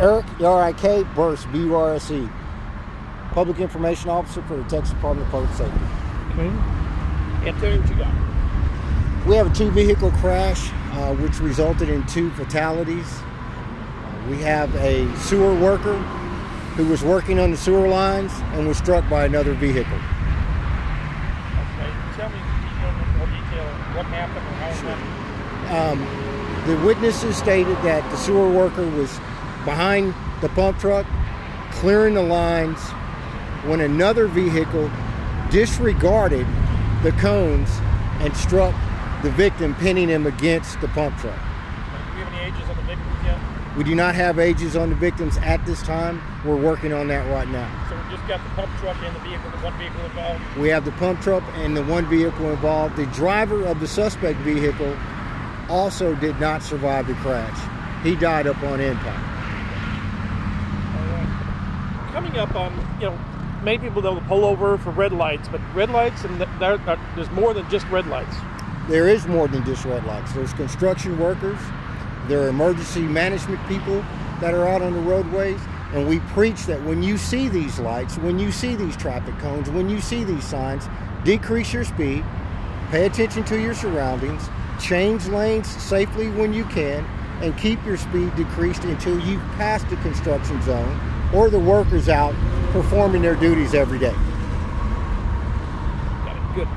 Erik, E-R-I-K, Burse, B-U-R-S-E. Public Information Officer for the Texas Department of Public Safety. Okay. And tell me what you got. We have a two-vehicle crash, uh, which resulted in two fatalities. Uh, we have a sewer worker who was working on the sewer lines and was struck by another vehicle. Okay. Tell me in more detail what happened or how it happened. Um, the witnesses stated that the sewer worker was behind the pump truck, clearing the lines, when another vehicle disregarded the cones and struck the victim, pinning him against the pump truck. Do we have any ages on the victims yet? We do not have ages on the victims at this time. We're working on that right now. So we just got the pump truck and the vehicle, the one vehicle involved. We have the pump truck and the one vehicle involved. The driver of the suspect vehicle also did not survive the crash. He died up on impact. Coming up on, you know, many people know the pull over for red lights, but red lights and there- there's more than just red lights. There is more than just red lights. There's construction workers, there are emergency management people that are out on the roadways, and we preach that when you see these lights, when you see these traffic cones, when you see these signs, decrease your speed, pay attention to your surroundings, change lanes safely when you can, and keep your speed decreased until you've passed the construction zone or the workers out performing their duties every day. Got it. Good.